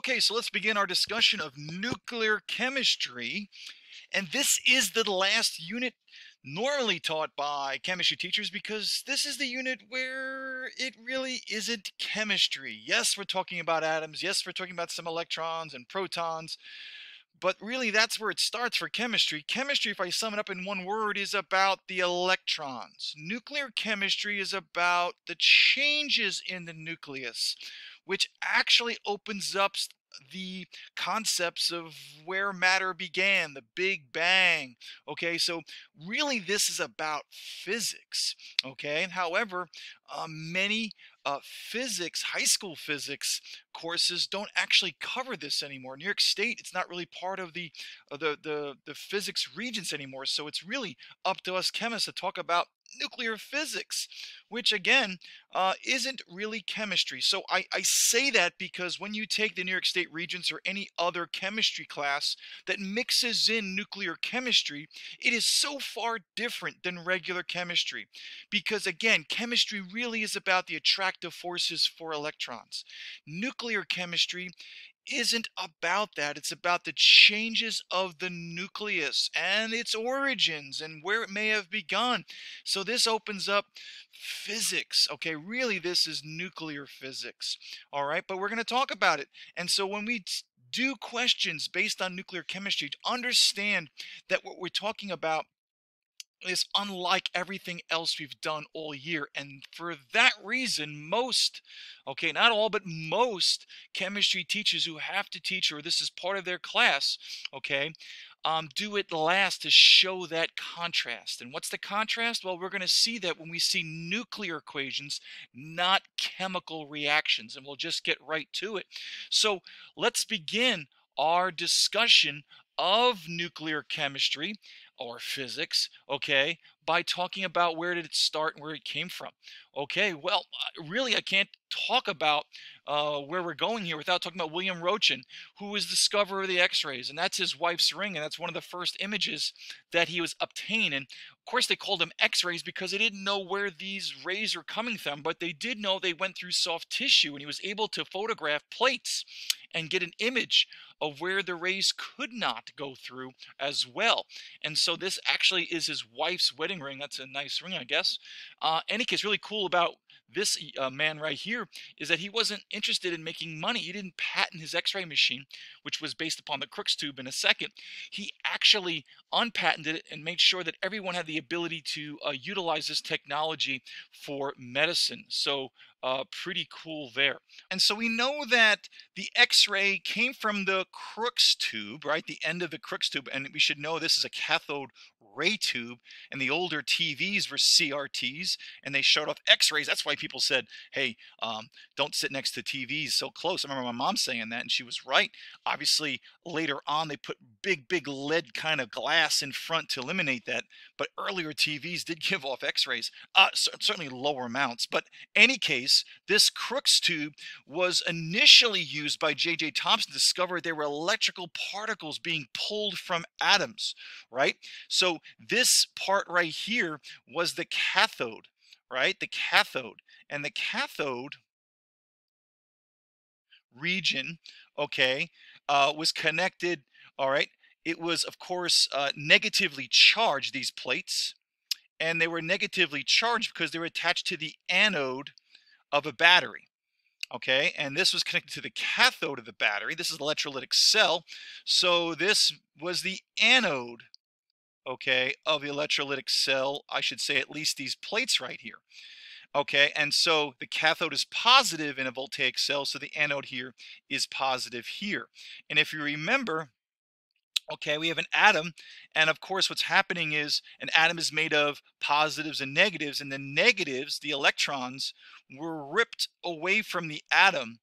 Okay, so let's begin our discussion of nuclear chemistry. And this is the last unit normally taught by chemistry teachers because this is the unit where it really isn't chemistry. Yes, we're talking about atoms. Yes, we're talking about some electrons and protons. But really, that's where it starts for chemistry. Chemistry, if I sum it up in one word, is about the electrons. Nuclear chemistry is about the changes in the nucleus which actually opens up the concepts of where matter began, the Big Bang. Okay, so really this is about physics. Okay, however, uh, many uh, physics, high school physics courses don't actually cover this anymore. New York State, it's not really part of the, uh, the, the, the physics regents anymore. So it's really up to us chemists to talk about nuclear physics, which again uh, isn't really chemistry. So I, I say that because when you take the New York State Regents or any other chemistry class that mixes in nuclear chemistry, it is so far different than regular chemistry. Because again, chemistry really is about the attractive forces for electrons. Nuclear chemistry isn't about that. It's about the changes of the nucleus and its origins and where it may have begun. So this opens up physics. Okay, really, this is nuclear physics. All right, but we're going to talk about it. And so when we do questions based on nuclear chemistry, understand that what we're talking about is unlike everything else we've done all year. And for that reason, most, okay, not all, but most chemistry teachers who have to teach, or this is part of their class, okay, um, do it last to show that contrast. And what's the contrast? Well, we're going to see that when we see nuclear equations, not chemical reactions. And we'll just get right to it. So let's begin our discussion of nuclear chemistry or physics, okay, by talking about where did it start and where it came from. Okay, well, really, I can't talk about uh, where we're going here without talking about William Röntgen, who was the discoverer of the X-rays, and that's his wife's ring, and that's one of the first images that he was obtained. And of course, they called them X-rays because they didn't know where these rays were coming from, but they did know they went through soft tissue, and he was able to photograph plates and get an image of where the rays could not go through as well. And so this actually is his wife's wedding ring. That's a nice ring, I guess. Uh, any case, really cool about this uh, man right here is that he wasn't interested in making money. He didn't patent his x-ray machine, which was based upon the Crookes tube in a second. He actually unpatented it and made sure that everyone had the ability to uh, utilize this technology for medicine. So uh, pretty cool there. And so we know that the X-ray came from the Crookes tube, right? The end of the Crookes tube. And we should know this is a cathode ray tube and the older TVs were CRTs and they showed off x-rays that's why people said hey um, don't sit next to TVs so close I remember my mom saying that and she was right obviously later on they put big big lead kind of glass in front to eliminate that but earlier TVs did give off x-rays uh, certainly lower amounts but any case this Crookes tube was initially used by J.J. Thomson discovered discover there were electrical particles being pulled from atoms right so this part right here was the cathode, right? The cathode. And the cathode region, okay, uh, was connected, all right? It was, of course, uh, negatively charged, these plates, and they were negatively charged because they were attached to the anode of a battery. Okay, and this was connected to the cathode of the battery. This is the electrolytic cell. So this was the anode okay, of the electrolytic cell, I should say at least these plates right here. Okay, and so the cathode is positive in a voltaic cell, so the anode here is positive here. And if you remember, okay, we have an atom, and of course what's happening is an atom is made of positives and negatives, and the negatives, the electrons, were ripped away from the atom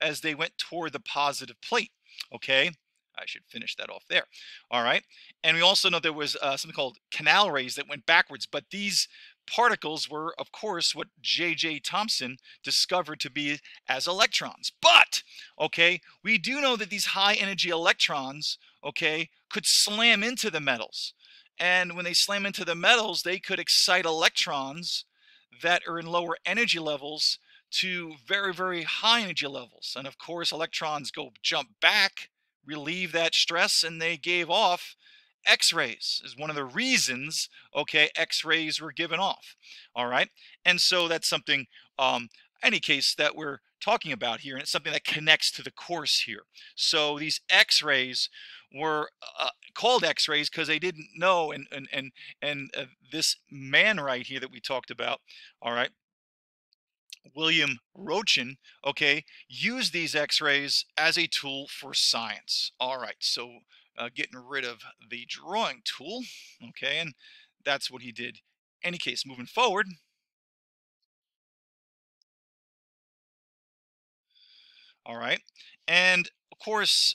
as they went toward the positive plate, okay? I should finish that off there. All right. And we also know there was uh, something called canal rays that went backwards, but these particles were, of course, what J.J. Thomson discovered to be as electrons. But, okay, we do know that these high energy electrons, okay, could slam into the metals. And when they slam into the metals, they could excite electrons that are in lower energy levels to very, very high energy levels. And of course, electrons go jump back, relieve that stress, and they gave off x-rays is one of the reasons okay x-rays were given off all right and so that's something um any case that we're talking about here and it's something that connects to the course here so these x-rays were uh, called x-rays because they didn't know and and and and uh, this man right here that we talked about all right William Röntgen, okay, used these x-rays as a tool for science. All right, so uh, getting rid of the drawing tool, okay, and that's what he did. Any case, moving forward. All right, and of course,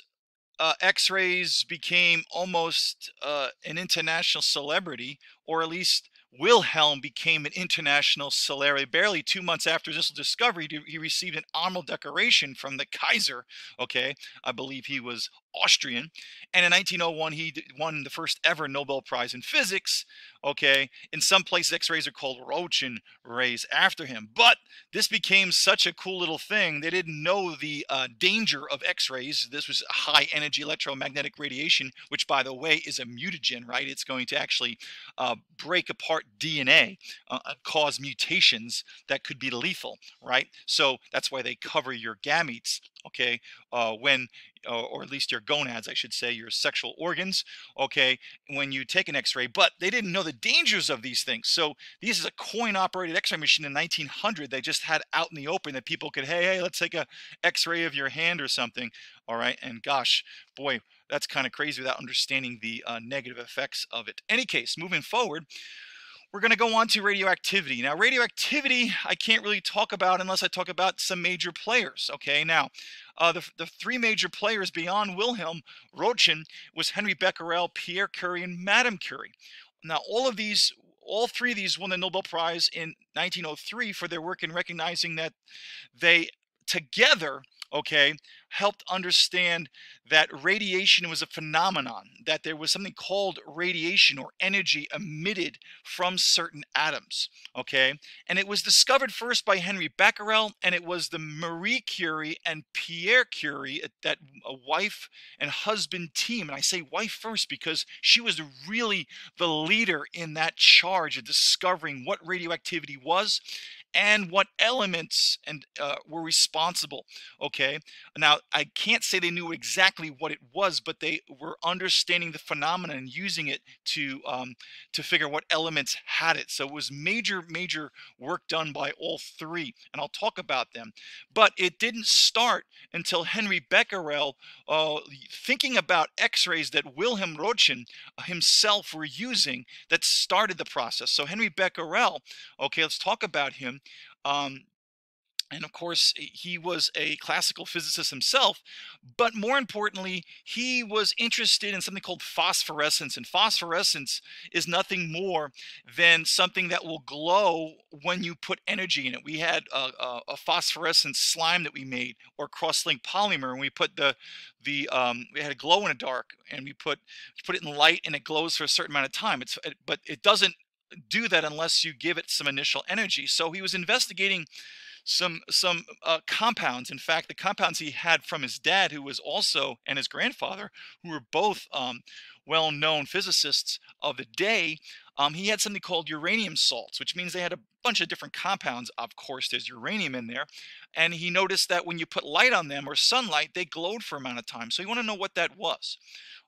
uh, X-rays became almost uh, an international celebrity, or at least Wilhelm became an international celebrity. Barely two months after this discovery, he received an honorable decoration from the Kaiser. Okay, I believe he was Austrian. And in 1901, he won the first ever Nobel Prize in physics. Okay, in some places, X-rays are called Roentgen rays after him. But this became such a cool little thing. They didn't know the uh, danger of X-rays. This was high energy electromagnetic radiation, which, by the way, is a mutagen, right? It's going to actually uh, break apart DNA, uh, cause mutations that could be lethal, right? So that's why they cover your gametes okay uh, when or at least your gonads, I should say, your sexual organs, okay, when you take an x-ray, but they didn't know the dangers of these things. So this is a coin-operated x-ray machine in 1900 they just had out in the open that people could, hey, hey, let's take a x-ray of your hand or something, all right, and gosh, boy, that's kind of crazy without understanding the uh, negative effects of it. Any case, moving forward, we're going to go on to radioactivity. Now, radioactivity, I can't really talk about unless I talk about some major players. Okay, now, uh, the, the three major players beyond Wilhelm Röntgen was Henry Becquerel, Pierre Curie, and Madame Curie. Now, all of these, all three of these won the Nobel Prize in 1903 for their work in recognizing that they together okay, helped understand that radiation was a phenomenon, that there was something called radiation or energy emitted from certain atoms, okay? And it was discovered first by Henry Becquerel, and it was the Marie Curie and Pierre Curie, that a wife and husband team. And I say wife first because she was really the leader in that charge of discovering what radioactivity was and what elements and uh, were responsible. Okay, now I can't say they knew exactly what it was, but they were understanding the phenomenon and using it to um, to figure what elements had it. So it was major, major work done by all three, and I'll talk about them. But it didn't start until Henry Becquerel, uh, thinking about X-rays that Wilhelm Röntgen himself were using, that started the process. So Henry Becquerel, okay, let's talk about him. Um, and of course, he was a classical physicist himself, but more importantly, he was interested in something called phosphorescence. And phosphorescence is nothing more than something that will glow when you put energy in it. We had a, a, a phosphorescent slime that we made, or cross-linked polymer, and we put the the um, we had a glow in the dark, and we put put it in light, and it glows for a certain amount of time. It's but it doesn't do that unless you give it some initial energy. So he was investigating some some uh, compounds. In fact, the compounds he had from his dad, who was also and his grandfather, who were both um, well-known physicists of the day. Um, he had something called uranium salts, which means they had a bunch of different compounds. Of course, there's uranium in there. And he noticed that when you put light on them or sunlight, they glowed for a amount of time. So you want to know what that was.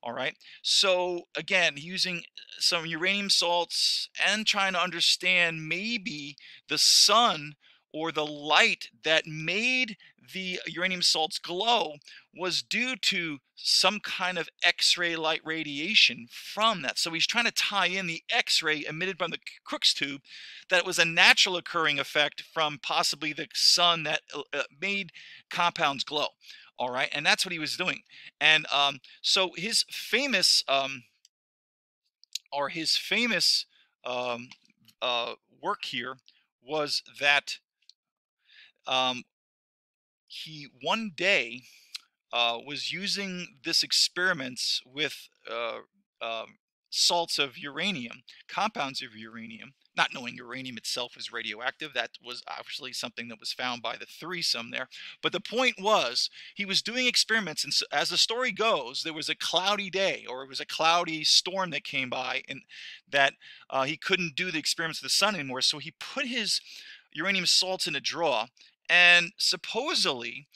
All right. So again, using some uranium salts and trying to understand maybe the sun or the light that made the uranium salts glow was due to some kind of X-ray light radiation from that. So he's trying to tie in the X-ray emitted by the Crookes tube that it was a natural occurring effect from possibly the sun that uh, uh made compounds glow. All right, and that's what he was doing. And um, so his famous, um, or his famous um, uh, work here was that um, he one day uh, was using this experiments with uh, uh, salts of uranium, compounds of uranium, not knowing uranium itself was radioactive. That was obviously something that was found by the threesome there. But the point was, he was doing experiments, and so, as the story goes, there was a cloudy day or it was a cloudy storm that came by, and that uh, he couldn't do the experiments with the sun anymore. So he put his uranium salts in a drawer, and supposedly.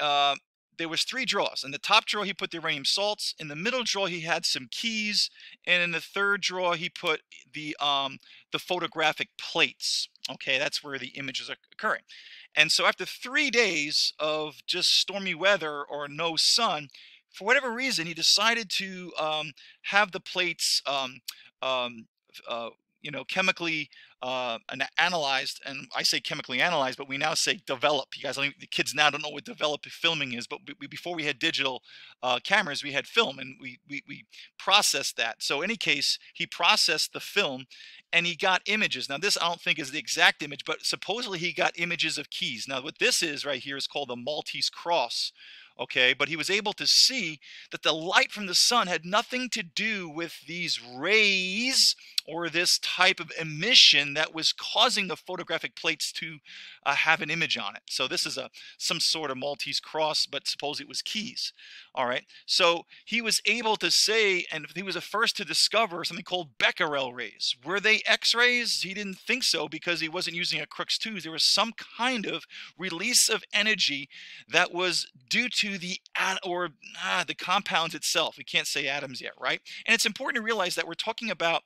Uh, there was three drawers. In the top drawer, he put the uranium salts. In the middle drawer, he had some keys, and in the third drawer, he put the um, the photographic plates. Okay, that's where the images are occurring. And so, after three days of just stormy weather or no sun, for whatever reason, he decided to um, have the plates um, um uh, you know, chemically uh, analyzed, and I say chemically analyzed, but we now say develop. You guys, the kids now don't know what develop filming is, but we, before we had digital uh, cameras, we had film, and we, we we processed that. So, in any case, he processed the film, and he got images. Now, this I don't think is the exact image, but supposedly he got images of keys. Now, what this is right here is called the Maltese cross okay but he was able to see that the light from the sun had nothing to do with these rays or this type of emission that was causing the photographic plates to uh, have an image on it. So this is a some sort of Maltese cross, but suppose it was keys. All right. So he was able to say, and he was the first to discover something called Becquerel rays. Were they X-rays? He didn't think so because he wasn't using a Crookes tube. There was some kind of release of energy that was due to the or ah, the compounds itself. We can't say atoms yet, right? And it's important to realize that we're talking about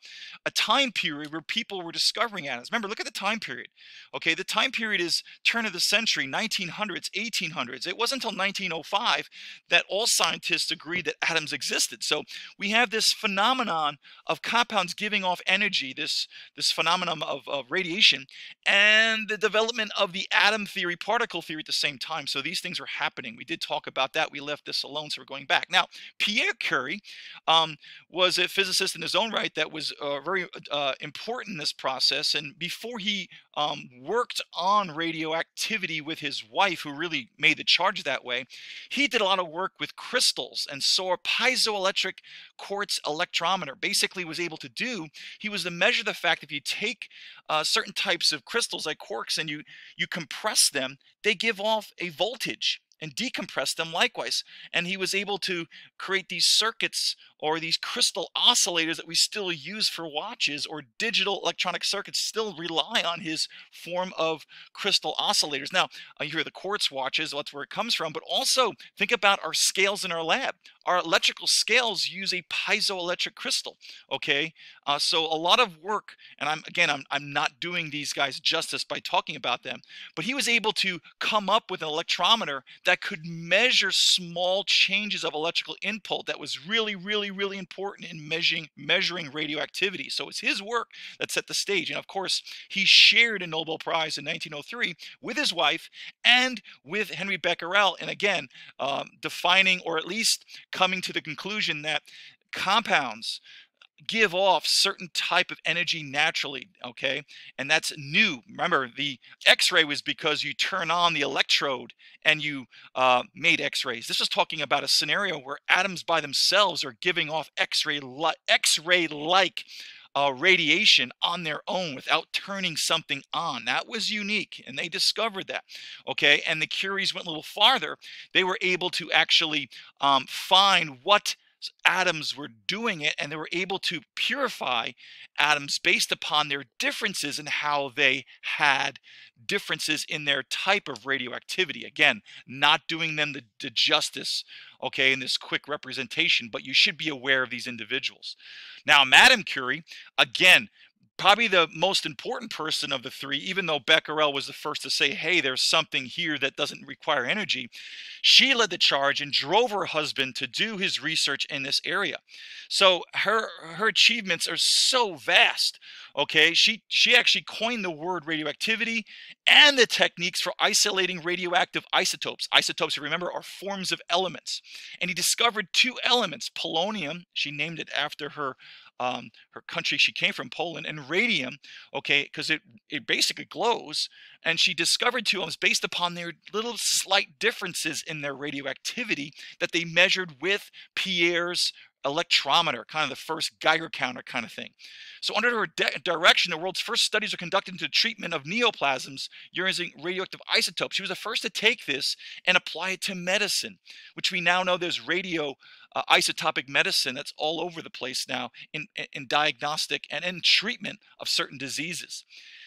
a time period where people were discovering atoms. Remember, look at the time period. Okay, the time period is turn of the century, 1900s, 1800s. It wasn't until 1905 that all scientists agreed that atoms existed. So we have this phenomenon of compounds giving off energy, this, this phenomenon of, of radiation, and the development of the atom theory, particle theory at the same time. So these things are happening. We did talk about that. We left this alone, so we're going back. Now, Pierre Curie um, was a physicist in his own right that was uh, very very uh, important in this process. And before he um, worked on radioactivity with his wife, who really made the charge that way, he did a lot of work with crystals and saw a piezoelectric quartz electrometer. Basically, was able to do he was to measure the fact if you take uh, certain types of crystals like quartz and you you compress them, they give off a voltage and decompress them likewise. And he was able to create these circuits or these crystal oscillators that we still use for watches or digital electronic circuits still rely on his form of crystal oscillators. Now, uh, you hear the quartz watches, that's where it comes from, but also think about our scales in our lab. Our electrical scales use a piezoelectric crystal, okay? Uh, so a lot of work, and I'm again, I'm, I'm not doing these guys justice by talking about them, but he was able to come up with an electrometer that could measure small changes of electrical input that was really, really really, important in measuring measuring radioactivity. So it's his work that set the stage. And of course, he shared a Nobel Prize in 1903 with his wife and with Henry Becquerel. And again, um, defining or at least coming to the conclusion that compounds give off certain type of energy naturally okay and that's new remember the x-ray was because you turn on the electrode and you uh, made x-rays this is talking about a scenario where atoms by themselves are giving off x-ray li- x-ray like uh, radiation on their own without turning something on. That was unique, and they discovered that. Okay, and the Curies went a little farther. They were able to actually um, find what atoms were doing it and they were able to purify atoms based upon their differences in how they had differences in their type of radioactivity. Again not doing them the, the justice okay in this quick representation but you should be aware of these individuals. Now madame curie again probably the most important person of the three, even though Becquerel was the first to say, hey, there's something here that doesn't require energy, she led the charge and drove her husband to do his research in this area. So her her achievements are so vast. Okay, she she actually coined the word radioactivity and the techniques for isolating radioactive isotopes. Isotopes, remember, are forms of elements. And he discovered two elements, polonium, she named it after her um, her country she came from, Poland, and radium, okay, because it, it basically glows, and she discovered two atoms based upon their little slight differences in their radioactivity that they measured with Pierre's electrometer, kind of the first Geiger counter kind of thing. So under her direction, the world's first studies are conducted into treatment of neoplasms using radioactive isotopes. She was the first to take this and apply it to medicine, which we now know there's radio uh, isotopic medicine that's all over the place now in, in diagnostic and in treatment of certain diseases.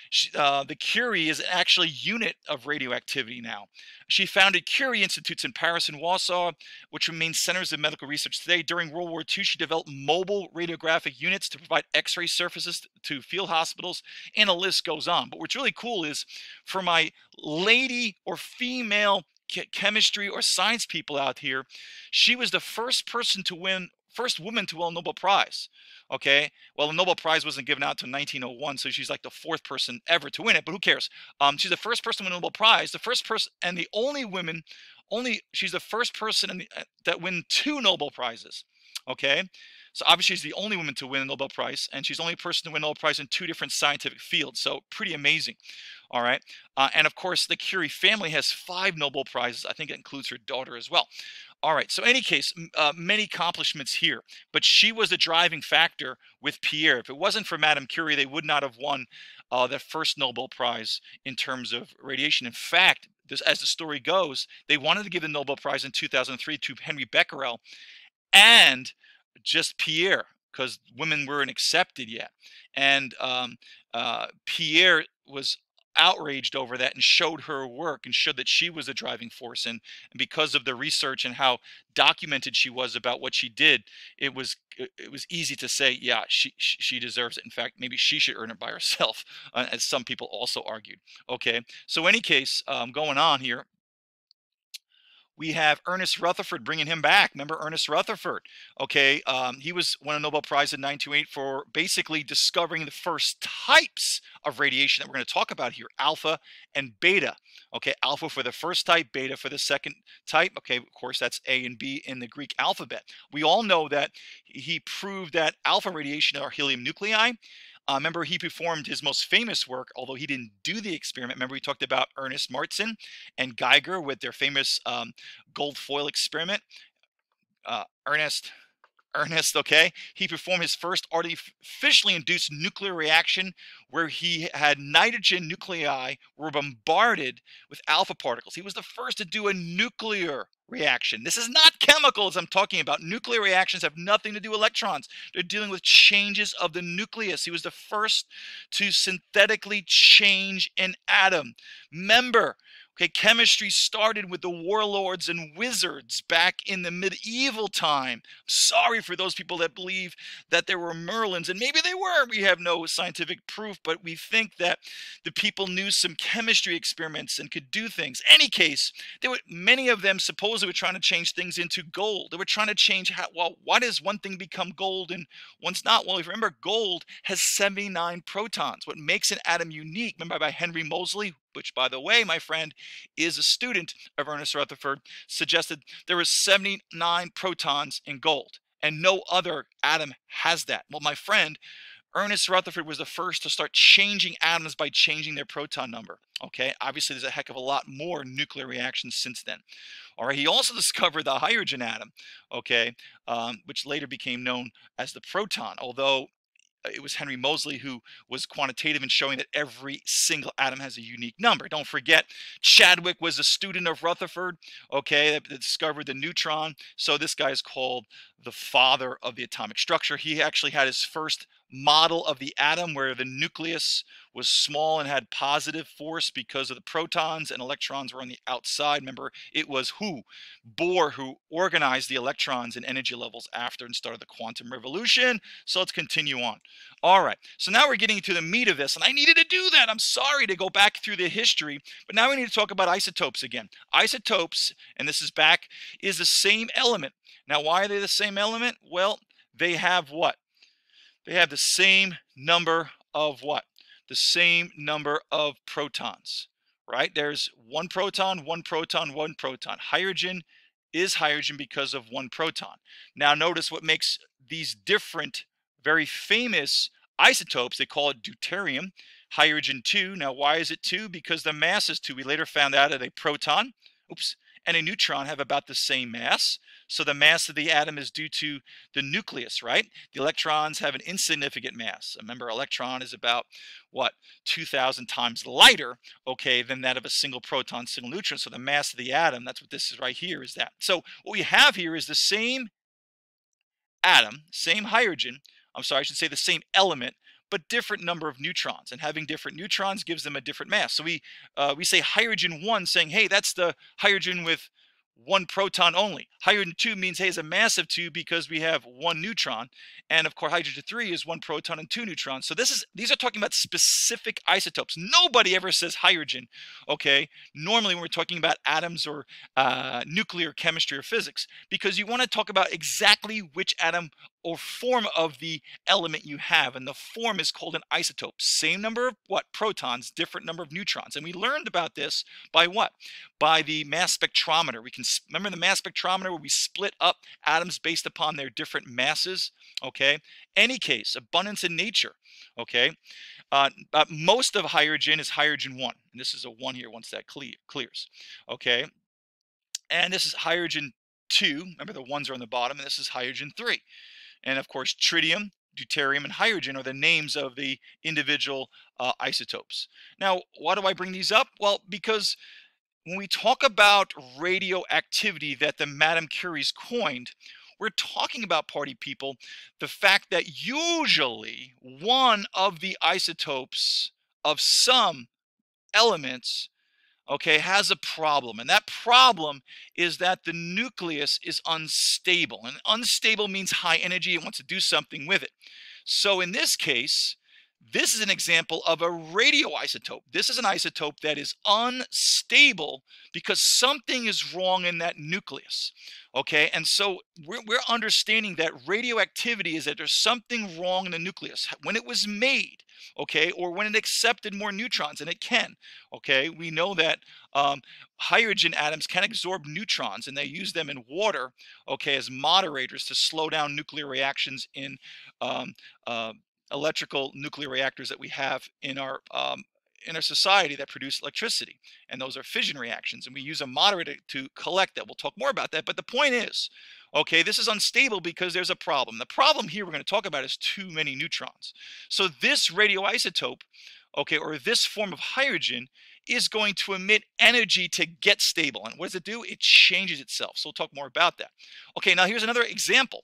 She, uh, the Curie is actually unit of radioactivity now. She founded Curie Institutes in Paris and Warsaw, which remain centers of medical research today. During World War II, she developed mobile radiographic units to provide X-ray surfaces to field hospitals, and a list goes on. But what's really cool is for my lady or female chemistry or science people out here, she was the first person to win, first woman to win a Nobel Prize. Okay, well, the Nobel Prize wasn't given out until 1901, so she's like the fourth person ever to win it. But who cares? Um, she's the first person to win a Nobel Prize, the first person, and the only woman, only she's the first person the, uh, that win two Nobel Prizes. Okay, so obviously she's the only woman to win a Nobel Prize, and she's the only person to win a Nobel Prize in two different scientific fields. So pretty amazing. All right, uh, and of course the Curie family has five Nobel Prizes. I think it includes her daughter as well. All right. So, any case, uh, many accomplishments here, but she was a driving factor with Pierre. If it wasn't for Madame Curie, they would not have won uh, the first Nobel Prize in terms of radiation. In fact, this, as the story goes, they wanted to give the Nobel Prize in 2003 to Henry Becquerel and just Pierre because women weren't accepted yet. And um, uh, Pierre was outraged over that and showed her work and showed that she was a driving force. And, and, because of the research and how documented she was about what she did it was it was easy to say yeah she she deserves it. In fact maybe she should earn it by herself uh, as some people also argued. Okay. So any case um, going on here we have Ernest Rutherford bringing him back. Remember Ernest Rutherford? Okay, um, he was won a Nobel Prize in 1928 for basically discovering the first types of radiation that we're going to talk about here, alpha and beta. Okay, alpha for the first type, beta for the second type. Okay, of course that's A and B in the Greek alphabet. We all know that he proved that alpha radiation are helium nuclei. Uh, remember, he performed his most famous work, although he didn't do the experiment. Remember, we talked about Ernest Marsden and Geiger with their famous um, gold foil experiment. Uh, Ernest Ernest, okay? He performed his first artificially induced nuclear reaction where he had nitrogen nuclei were bombarded with alpha particles. He was the first to do a nuclear reaction. This is not chemicals I'm talking about. Nuclear reactions have nothing to do with electrons. They're dealing with changes of the nucleus. He was the first to synthetically change an atom. Remember, Okay, chemistry started with the warlords and wizards back in the medieval time. Sorry for those people that believe that there were Merlins, and maybe they were. We have no scientific proof, but we think that the people knew some chemistry experiments and could do things. Any case, they were many of them supposedly were trying to change things into gold. They were trying to change how well, why does one thing become gold and one's not? Well, if you remember, gold has 79 protons. What makes an atom unique, remember by Henry Moseley, which, by the way, my friend, is a student of Ernest Rutherford, suggested there was 79 protons in gold, and no other atom has that. Well, my friend, Ernest Rutherford was the first to start changing atoms by changing their proton number. Okay, obviously there's a heck of a lot more nuclear reactions since then. All right, he also discovered the hydrogen atom, okay, um, which later became known as the proton, although Uh, it was Henry Moseley who was quantitative in showing that every single atom has a unique number. Don't forget, Chadwick was a student of Rutherford, okay, that discovered the neutron. So this guy is called the father of the atomic structure. He actually had his first model of the atom where the nucleus was small and had positive force because of the protons and electrons were on the outside. Remember, it was who? Bohr who organized the electrons and energy levels after and started the quantum revolution. So let's continue on. All right, so now we're getting to the meat of this, and I needed to do that. I'm sorry to go back through the history, but now we need to talk about isotopes again. Isotopes, and this is back, is the same element. Now, why are they the same element? Well, they have what? They have the same number of what? The same number of protons, right? There's one proton, one proton, one proton. Hydrogen is hydrogen because of one proton. Now notice what makes these different, very famous isotopes. They call it deuterium, hydrogen 2. Now, why is it 2? Because the mass is 2. We later found out that a proton, oops, and a neutron have about the same mass. So the mass of the atom is due to the nucleus, right? The electrons have an insignificant mass. Remember, electron is about, what, 2,000 times lighter, okay, than that of a single proton, single neutron. So the mass of the atom, that's what this is right here, is that. So what we have here is the same atom, same hydrogen, I'm sorry, I should say the same element, but different number of neutrons. And having different neutrons gives them a different mass. So we uh, we say hydrogen one, saying, hey, that's the hydrogen with one proton only. Hydrogen 2 means, hey, it's a massive 2 because we have one neutron. And of course, hydrogen 3 is one proton and two neutrons. So this is these are talking about specific isotopes. Nobody ever says hydrogen, okay? Normally when we're talking about atoms or uh, nuclear chemistry or physics, because you want to talk about exactly which atom or form of the element you have. And the form is called an isotope. Same number of what? Protons, different number of neutrons. And we learned about this by what? By the mass spectrometer. We can remember the mass spectrometer where we split up atoms based upon their different masses. Okay. Any case, abundance in nature. Okay. Uh, uh, most of hydrogen is hydrogen 1. And this is a 1 here once that clear, clears. Okay. And this is hydrogen 2. Remember the ones are on the bottom. And this is hydrogen 3. And of course, tritium, deuterium, and hydrogen are the names of the individual uh, isotopes. Now, why do I bring these up? Well, because when we talk about radioactivity that the Madame Curie's coined, we're talking about party people, the fact that usually one of the isotopes of some elements okay, has a problem. And that problem is that the nucleus is unstable. And unstable means high energy. It wants to do something with it. So in this case, this is an example of a radioisotope. This is an isotope that is unstable because something is wrong in that nucleus. Okay, and so we're, we're understanding that radioactivity is that there's something wrong in the nucleus. When it was made, okay, or when it accepted more neutrons, and it can, okay, we know that um, hydrogen atoms can absorb neutrons and they use them in water, okay, as moderators to slow down nuclear reactions in um, uh, electrical nuclear reactors that we have in our um, in our society that produce electricity and those are fission reactions and we use a moderator to collect that. We'll talk more about that but the point is okay this is unstable because there's a problem. The problem here we're going to talk about is too many neutrons. So this radioisotope okay or this form of hydrogen is going to emit energy to get stable and what does it do it changes itself so we'll talk more about that okay now here's another example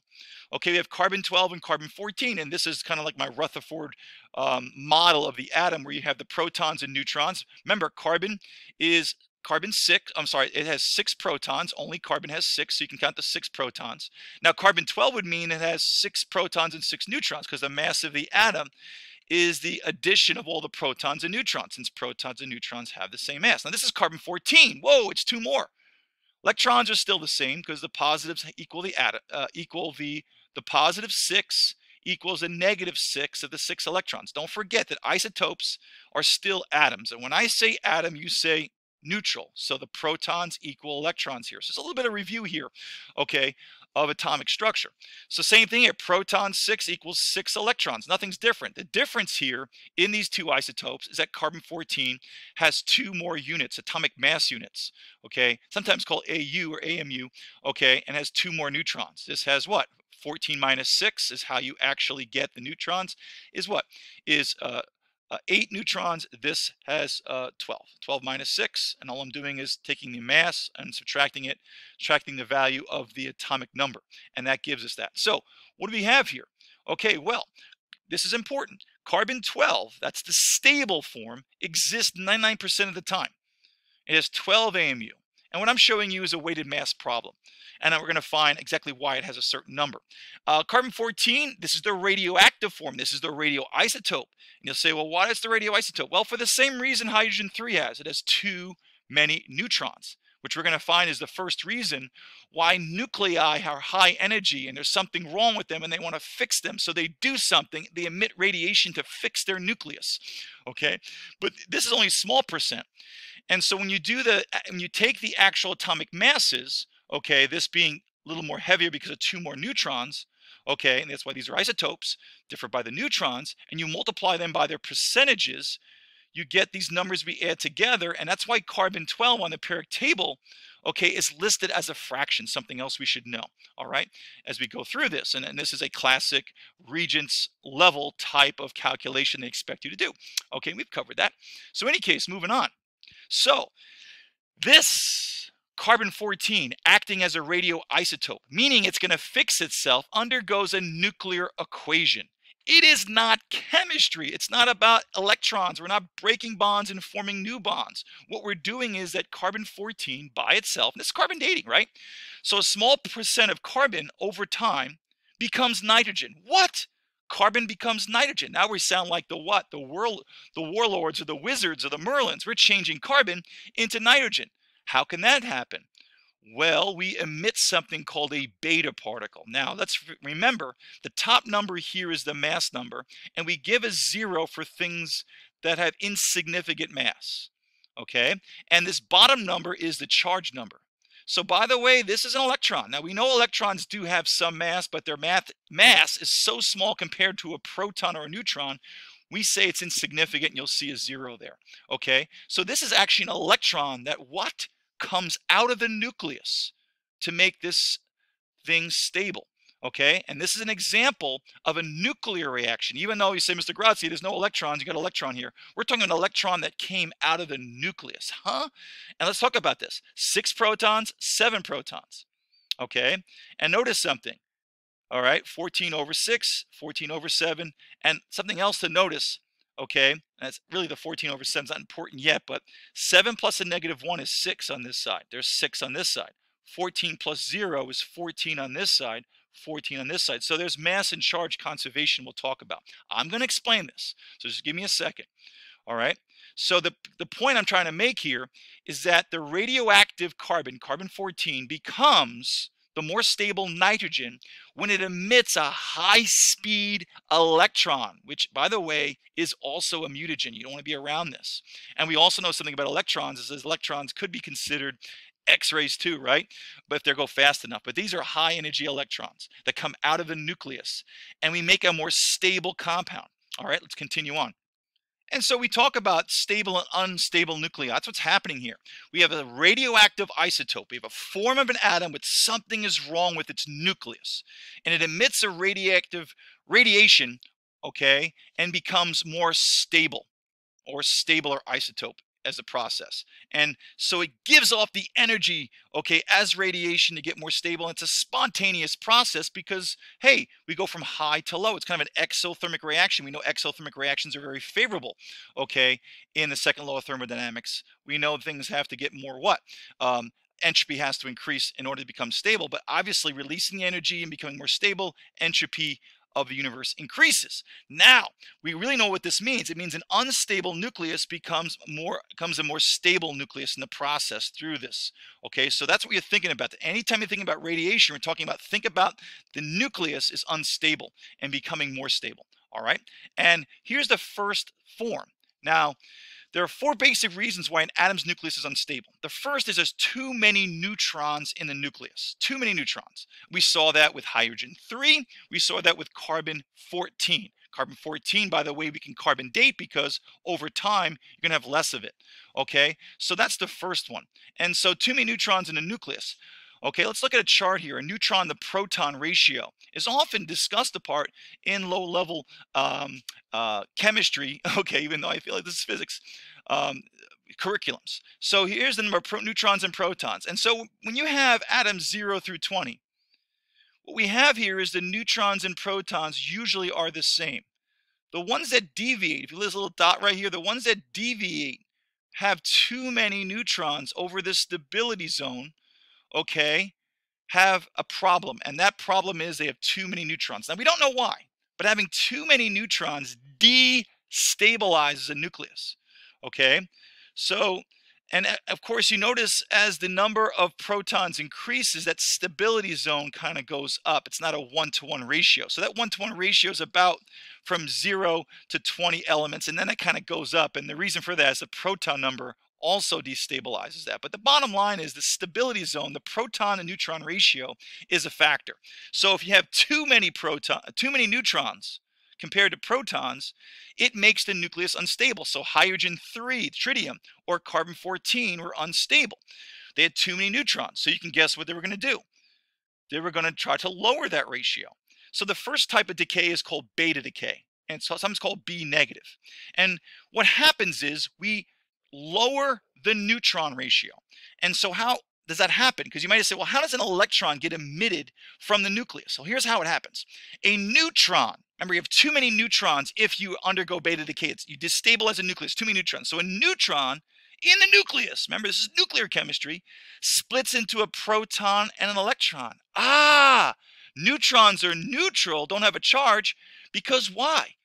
Okay, we have carbon 12 and carbon 14, and this is kind of like my Rutherford um, model of the atom where you have the protons and neutrons. Remember, carbon is carbon six, I'm sorry, it has six protons. Only carbon has six, so you can count the six protons. Now, carbon 12 would mean it has six protons and six neutrons because the mass of the atom is the addition of all the protons and neutrons, since protons and neutrons have the same mass. Now, this is carbon 14. Whoa, it's two more. Electrons are still the same because the positives equal the uh, equal the the positive six equals a negative six of the six electrons. Don't forget that isotopes are still atoms. And when I say atom, you say neutral. So the protons equal electrons here. So it's a little bit of review here, okay, of atomic structure. So same thing here, proton 6 equals 6 electrons. Nothing's different. The difference here in these two isotopes is that carbon-14 has two more units, atomic mass units, okay, sometimes called AU or AMU, okay, and has two more neutrons. This has what? 14 minus 6 is how you actually get the neutrons, is what? Is uh, uh, 8 neutrons, this has uh, 12. 12 minus 6, and all I'm doing is taking the mass and subtracting it, subtracting the value of the atomic number, and that gives us that. So what do we have here? Okay, well, this is important. Carbon 12, that's the stable form, exists 99% of the time. It has 12 AMU. And what I'm showing you is a weighted mass problem. And then we're going to find exactly why it has a certain number. Uh, carbon-14, this is the radioactive form. This is the radioisotope. And you'll say, well, why is the radioisotope? Well, for the same reason hydrogen-3 has. It has too many neutrons, which we're going to find is the first reason why nuclei are high energy and there's something wrong with them and they want to fix them. So they do something. They emit radiation to fix their nucleus. Okay? But this is only a small percent. And so when you do the, when you take the actual atomic masses, okay, this being a little more heavier because of two more neutrons, okay, and that's why these are isotopes, differ by the neutrons, and you multiply them by their percentages, you get these numbers we add together, and that's why carbon 12 on the periodic table, okay, is listed as a fraction, something else we should know, all right, as we go through this. And, and this is a classic Regents level type of calculation they expect you to do. Okay, we've covered that. So any case, moving on. So this carbon 14 acting as a radioisotope, meaning it's going to fix itself, undergoes a nuclear equation. It is not chemistry. It's not about electrons. We're not breaking bonds and forming new bonds. What we're doing is that carbon 14 by itself, and this is carbon dating, right? So a small percent of carbon over time becomes nitrogen. What? Carbon becomes nitrogen. Now we sound like the what? The world, the warlords or the wizards or the Merlins. We're changing carbon into nitrogen. How can that happen? Well, we emit something called a beta particle. Now, let's remember the top number here is the mass number, and we give a zero for things that have insignificant mass. Okay? And this bottom number is the charge number. So by the way, this is an electron. Now we know electrons do have some mass, but their mass is so small compared to a proton or a neutron, we say it's insignificant and you'll see a zero there. Okay, so this is actually an electron that what? Comes out of the nucleus to make this thing stable. Okay, and this is an example of a nuclear reaction. Even though you say, Mr. Grodski, there's no electrons, you got an electron here. We're talking an electron that came out of the nucleus, huh? And let's talk about this. Six protons, seven protons. Okay, and notice something. All right, 14 over 6, 14 over 7, and something else to notice okay? That's really the 14 over 7 is not important yet, but 7 plus a negative 1 is 6 on this side. There's 6 on this side. 14 plus 0 is 14 on this side, 14 on this side. So there's mass and charge conservation we'll talk about. I'm going to explain this, so just give me a second. All right? So the, the point I'm trying to make here is that the radioactive carbon, carbon 14, becomes the more stable nitrogen when it emits a high speed electron, which, by the way, is also a mutagen. You don't want to be around this. And we also know something about electrons is that electrons could be considered X-rays too, right? But if they go fast enough. But these are high energy electrons that come out of the nucleus and we make a more stable compound. All right, let's continue on. And so we talk about stable and unstable nuclei. That's what's happening here. We have a radioactive isotope. We have a form of an atom with something is wrong with its nucleus. And it emits a radioactive radiation, okay, and becomes more stable or stable isotope as a process. And so it gives off the energy, okay, as radiation to get more stable. It's a spontaneous process because, hey, we go from high to low. It's kind of an exothermic reaction. We know exothermic reactions are very favorable, okay, in the second law of thermodynamics. We know things have to get more what? Um, entropy has to increase in order to become stable. But obviously, releasing the energy and becoming more stable, entropy of the universe increases. Now, we really know what this means. It means an unstable nucleus becomes more becomes a more stable nucleus in the process through this. Okay, so that's what you're thinking about. Anytime you're thinking about radiation, we're talking about think about the nucleus is unstable and becoming more stable. All right, and here's the first form. Now, there are four basic reasons why an atom's nucleus is unstable. The first is there's too many neutrons in the nucleus, too many neutrons. We saw that with hydrogen 3, we saw that with carbon 14. Carbon 14, by the way, we can carbon date because over time you're going to have less of it. Okay, so that's the first one. And so too many neutrons in the nucleus. Okay, let's look at a chart here. A neutron to proton ratio is often discussed apart in low level um, uh, chemistry. Okay, even though I feel like this is physics. Um, curriculums. So here's the number of neutrons and protons. And so when you have atoms 0 through 20, what we have here is the neutrons and protons usually are the same. The ones that deviate, if you look at this little dot right here, the ones that deviate have too many neutrons over this stability zone okay, have a problem. And that problem is they have too many neutrons. Now, we don't know why, but having too many neutrons destabilizes a nucleus, okay? So, and uh, of course, you notice as the number of protons increases, that stability zone kind of goes up. It's not a one to one ratio. So, that one to one ratio is about from zero to 20 elements, and then it kind of goes up. And the reason for that is the proton number also destabilizes that. But the bottom line is the stability zone, the proton and neutron ratio is a factor. So if you have too many proton, too many neutrons compared to protons, it makes the nucleus unstable. So hydrogen 3, tritium, or carbon 14 were unstable. They had too many neutrons. So you can guess what they were going to do. They were going to try to lower that ratio. So the first type of decay is called beta decay and so sometimes called B negative. And what happens is we lower the neutron ratio. And so how does that happen? Because you might say, well, how does an electron get emitted from the nucleus? So here's how it happens. A neutron, remember you have too many neutrons if you undergo beta decay. It's, you destabilize a nucleus, too many neutrons. So a neutron in the nucleus, remember this is nuclear chemistry, splits into a proton and an electron. Ah, neutrons are neutral, don't have a charge, because why?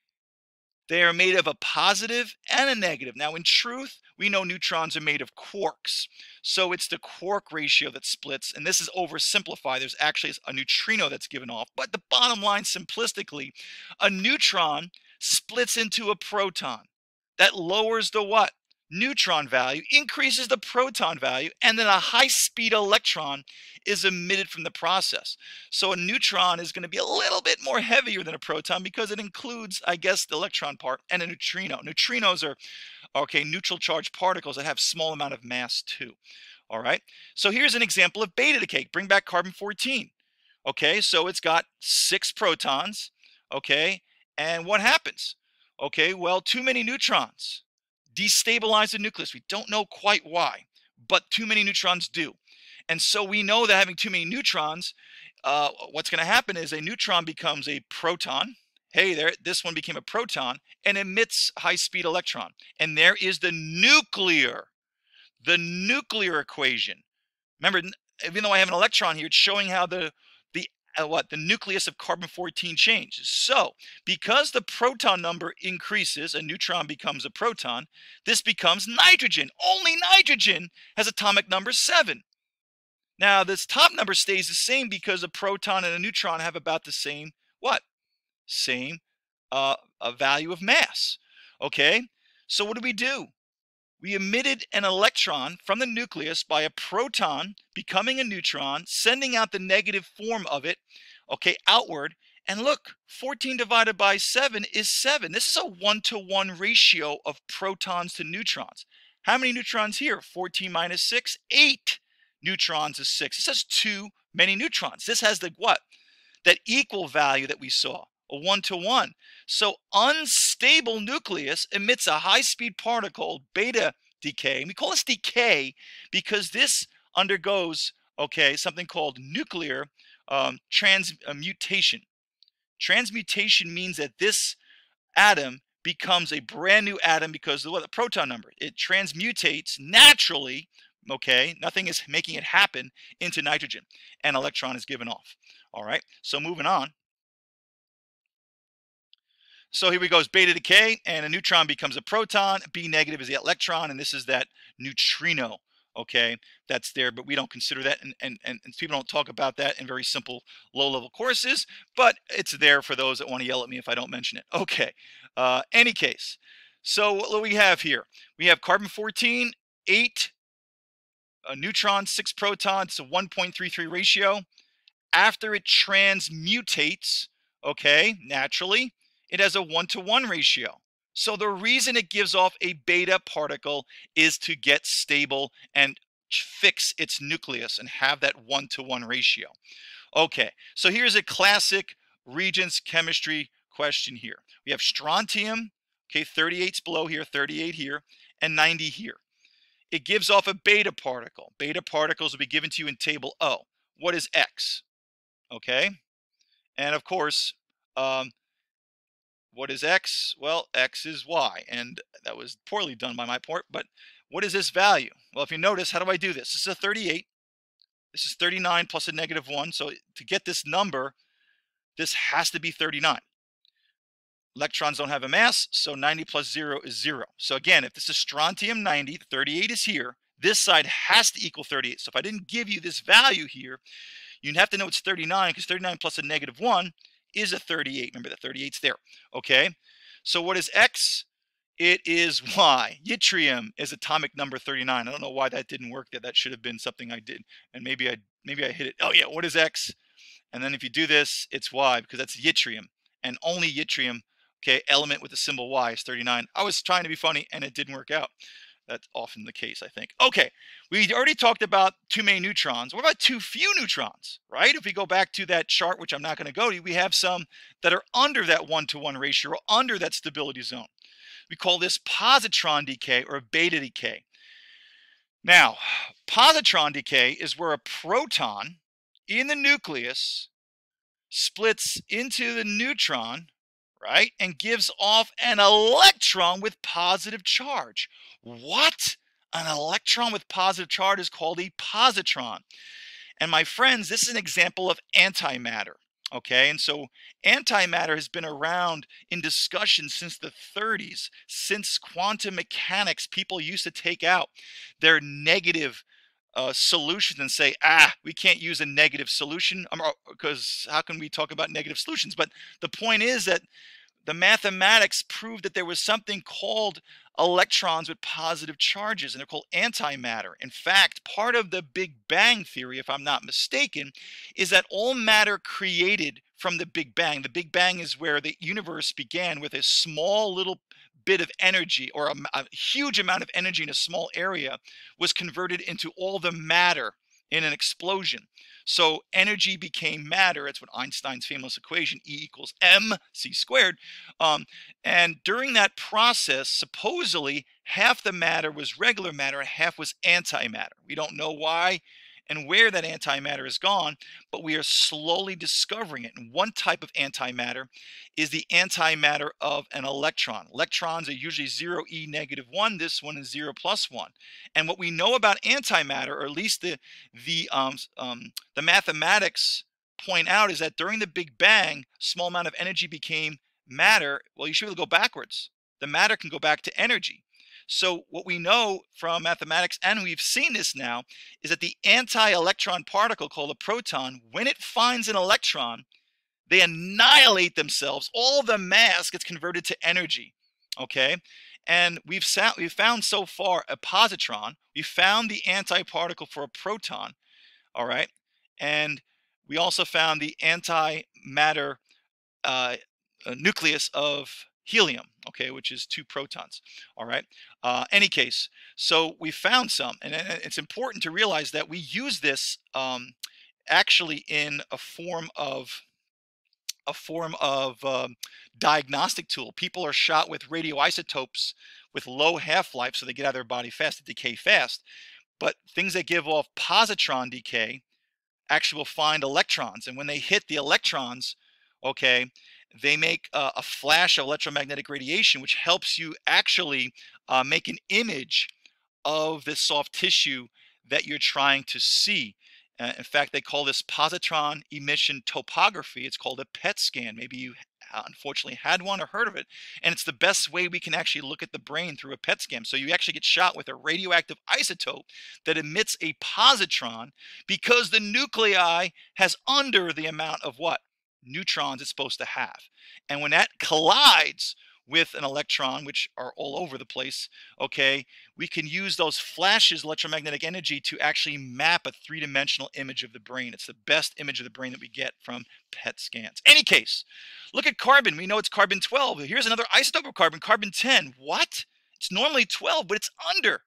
They are made of a positive and a negative. Now, in truth, we know neutrons are made of quarks. So it's the quark ratio that splits, and this is oversimplified. There's actually a neutrino that's given off. But the bottom line, simplistically, a neutron splits into a proton. That lowers the what? neutron value increases the proton value, and then a high speed electron is emitted from the process. So a neutron is going to be a little bit more heavier than a proton because it includes, I guess, the electron part and a neutrino. Neutrinos are, okay, neutral charged particles that have small amount of mass too. All right, so here's an example of beta decay. Bring back carbon 14. Okay, so it's got six protons. Okay, and what happens? Okay, well, too many neutrons destabilize the nucleus. We don't know quite why, but too many neutrons do. And so we know that having too many neutrons, uh, what's going to happen is a neutron becomes a proton. Hey, there, this one became a proton and emits high-speed electron. And there is the nuclear, the nuclear equation. Remember, even though I have an electron here, it's showing how the uh, what the nucleus of carbon 14 changes. So because the proton number increases, a neutron becomes a proton, this becomes nitrogen. Only nitrogen has atomic number 7. Now this top number stays the same because a proton and a neutron have about the same what? Same uh, value of mass. Okay, so what do we do? we emitted an electron from the nucleus by a proton becoming a neutron, sending out the negative form of it, okay, outward. And look, 14 divided by 7 is 7. This is a one-to-one ratio of protons to neutrons. How many neutrons here? 14 minus 6, 8 neutrons is 6. This has too many neutrons. This has the what? That equal value that we saw, a one-to-one. So unstable nucleus emits a high-speed particle, beta decay. And we call this decay because this undergoes, okay, something called nuclear um, transmutation. Transmutation means that this atom becomes a brand new atom because of the, proton number. It transmutates naturally, okay, nothing is making it happen, into nitrogen. An electron is given off. All right, so moving on. So here we go, beta decay, and a neutron becomes a proton. B negative is the electron, and this is that neutrino, okay, that's there, but we don't consider that, and, and, and people don't talk about that in very simple low-level courses, but it's there for those that want to yell at me if I don't mention it. Okay, uh, any case, so what do we have here? We have carbon-14, 8 a neutron, 6 protons, a 1.33 ratio. After it transmutates, okay, naturally, it has a one-to-one ratio. So the reason it gives off a beta particle is to get stable and fix its nucleus and have that one-to-one ratio. Okay, so here's a classic Regents chemistry question here. We have strontium, okay, 38's below here, 38 here, and 90 here. It gives off a beta particle. Beta particles will be given to you in table O. What is X? Okay, and of course, um, what is x? Well, x is y, and that was poorly done by my part, but what is this value? Well, if you notice, how do I do this? This is a 38. This is 39 plus a negative 1. So to get this number, this has to be 39. Electrons don't have a mass, so 90 plus 0 is 0. So again, if this is strontium 90, 38 is here. This side has to equal 38. So if I didn't give you this value here, you'd have to know it's 39 because 39 plus a negative 1 is a 38. Remember that 38's there. Okay. So what is X? It is Y. Yttrium is atomic number 39. I don't know why that didn't work there. That should have been something I did. And maybe I maybe I hit it. Oh yeah, what is X? And then if you do this, it's Y because that's yttrium. And only yttrium, okay, element with the symbol Y is 39. I was trying to be funny and it didn't work out. That's often the case, I think. Okay, we already talked about too many neutrons. What about too few neutrons, right? If we go back to that chart, which I'm not going to go to, we have some that are under that one-to-one -one ratio or under that stability zone. We call this positron decay or beta decay. Now, positron decay is where a proton in the nucleus splits into the neutron, right, and gives off an electron with positive charge. What? An electron with positive charge is called a positron. And my friends, this is an example of antimatter. Okay, and so antimatter has been around in discussion since the 30s. Since quantum mechanics, people used to take out their negative uh, solutions and say, ah, we can't use a negative solution because how can we talk about negative solutions? But the point is that the mathematics proved that there was something called electrons with positive charges, and they're called antimatter. In fact, part of the Big Bang theory, if I'm not mistaken, is that all matter created from the Big Bang. The Big Bang is where the universe began with a small little bit of energy or a, a huge amount of energy in a small area was converted into all the matter in an explosion. So energy became matter. That's what Einstein's famous equation, E equals mc squared. Um, and during that process, supposedly half the matter was regular matter half was antimatter. We don't know why and where that antimatter is gone, but we are slowly discovering it. And one type of antimatter is the antimatter of an electron. Electrons are usually 0 e negative 1. This one is 0 plus 1. And what we know about antimatter, or at least the, the, um, um, the mathematics point out, is that during the Big Bang, small amount of energy became matter. Well, you should really go backwards. The matter can go back to energy. So what we know from mathematics, and we've seen this now, is that the anti-electron particle called a proton, when it finds an electron, they annihilate themselves. All the mass gets converted to energy. Okay, and we've we've found so far a positron. We found the antiparticle for a proton. All right, and we also found the antimatter uh, nucleus of helium, okay, which is two protons, all right? Uh, any case, so we found some, and it's important to realize that we use this um, actually in a form of a form of um, diagnostic tool. People are shot with radioisotopes with low half-life, so they get out of their body fast, they decay fast. But things that give off positron decay actually will find electrons, and when they hit the electrons, okay, they make uh, a flash of electromagnetic radiation, which helps you actually uh, make an image of this soft tissue that you're trying to see. Uh, in fact, they call this positron emission tomography. It's called a PET scan. Maybe you unfortunately had one or heard of it. And it's the best way we can actually look at the brain through a PET scan. So you actually get shot with a radioactive isotope that emits a positron because the nuclei has under the amount of what? Neutrons it's supposed to have. And when that collides with an electron, which are all over the place, okay, we can use those flashes electromagnetic energy to actually map a three-dimensional image of the brain. It's the best image of the brain that we get from PET scans. Any case, look at carbon. We know it's carbon 12. Here's another isotope of carbon, carbon 10. What? It's normally 12, but it's under.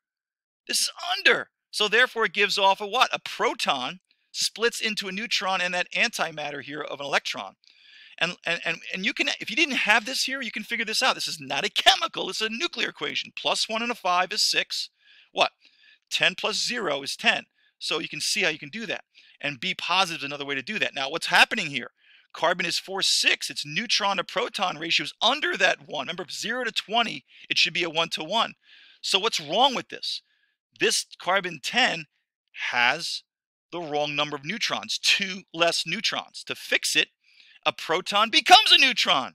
This is under. So therefore it gives off a what? A proton splits into a neutron and that antimatter here of an electron. And, and, and, and you can, if you didn't have this here, you can figure this out. This is not a chemical, it's a nuclear equation. Plus one and a five is six. What? 10 plus zero is 10. So you can see how you can do that. And B positive is another way to do that. Now, what's happening here? Carbon is 4, 6. Its neutron to proton ratio is under that 1. Remember, 0 to 20, it should be a 1 to 1. So what's wrong with this? This carbon 10 has the wrong number of neutrons, two less neutrons. To fix it, a proton becomes a neutron.